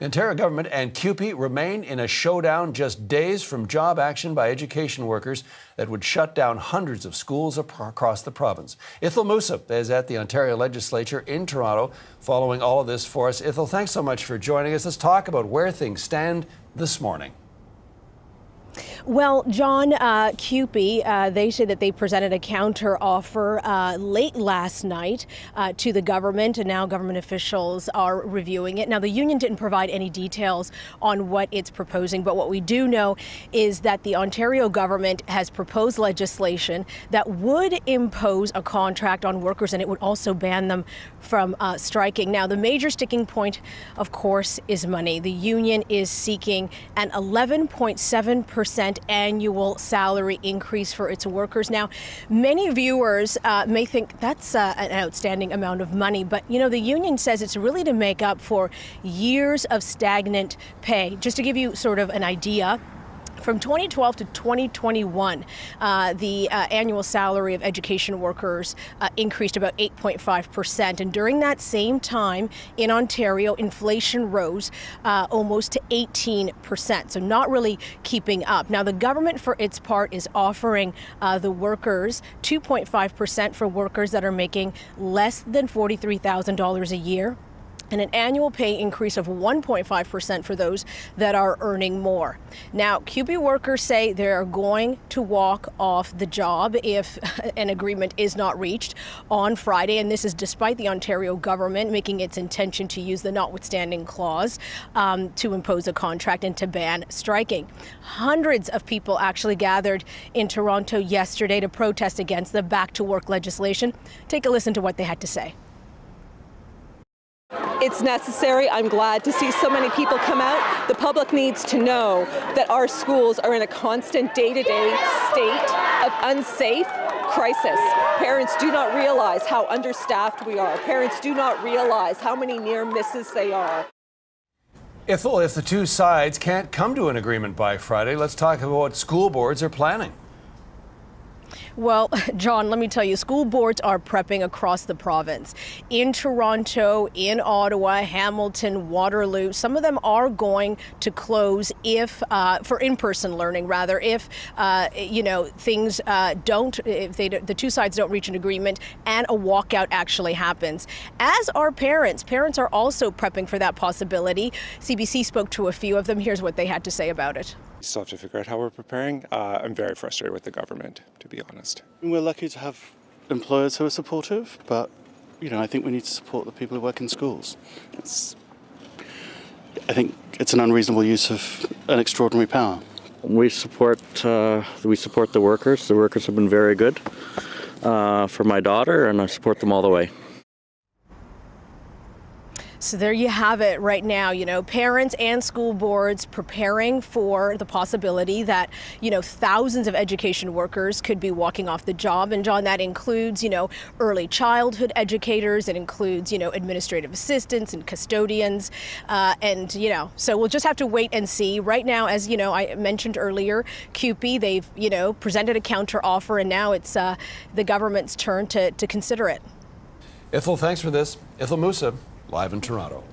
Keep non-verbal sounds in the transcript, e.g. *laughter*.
The Ontario government and CUPE remain in a showdown just days from job action by education workers that would shut down hundreds of schools across the province. Idil Mussa is at the Ontario Legislature in Toronto following all of this for us. Idil, thanks so much for joining us. Let's talk about where things stand this morning. Well, John uh, CUPE, uh, they say that they presented a counter offer uh, late last night uh, to the government, and now government officials are reviewing it. Now, the union didn't provide any details on what it's proposing, but what we do know is that the Ontario government has proposed legislation that would impose a contract on workers, and it would also ban them from uh, striking. Now, the major sticking point, of course, is money. The union is seeking an 11.7 percent percent annual salary increase for its workers. Now, many viewers uh, may think that's uh, an outstanding amount of money, but you know, the union says it's really to make up for years of stagnant pay. Just to give you sort of an idea, from 2012 to 2021, uh, the uh, annual salary of education workers uh, increased about 8.5%. And during that same time in Ontario, inflation rose uh, almost to 18%. So, not really keeping up. Now, the government, for its part, is offering uh, the workers 2.5% for workers that are making less than $43,000 a year and an annual pay increase of 1.5% for those that are earning more. Now, CUPE workers say they're going to walk off the job if *laughs* an agreement is not reached on Friday, and this is despite the Ontario government making its intention to use the notwithstanding clause um, to impose a contract and to ban striking. Hundreds of people actually gathered in Toronto yesterday to protest against the back to work legislation. Take a listen to what they had to say. It's necessary. I'm glad to see so many people come out. The public needs to know that our schools are in a constant day-to-day state of unsafe crisis. Parents do not realize how understaffed we are. Parents do not realize how many near misses they are. If, if the two sides can't come to an agreement by Friday, let's talk about what school boards are planning. Well, *laughs* John, let me tell you, school boards are prepping across the province. In Toronto, in Ottawa, Hamilton, Waterloo, some of them are going to close if, uh, for in-person learning, rather, if, uh, you know, things uh, don't, if they, the two sides don't reach an agreement and a walkout actually happens. As are parents. Parents are also prepping for that possibility. CBC spoke to a few of them. Here's what they had to say about it. We still have to figure out how we're preparing. Uh, I'm very frustrated with the government, to be honest. We're lucky to have employers who are supportive, but you know, I think we need to support the people who work in schools. It's, I think it's an unreasonable use of an extraordinary power. We support uh, we support the workers. The workers have been very good uh, for my daughter, and I support them all the way. So there you have it right now, you know, parents and school boards preparing for the possibility that, you know, thousands of education workers could be walking off the job. And John, that includes, you know, early childhood educators, it includes, you know, administrative assistants and custodians. Uh, and, you know, so we'll just have to wait and see. Right now, as, you know, I mentioned earlier, CUPE, they've, you know, presented a counter offer and now it's uh, the government's turn to, to consider it. Idil, thanks for this. Idil Mussa, live in Toronto.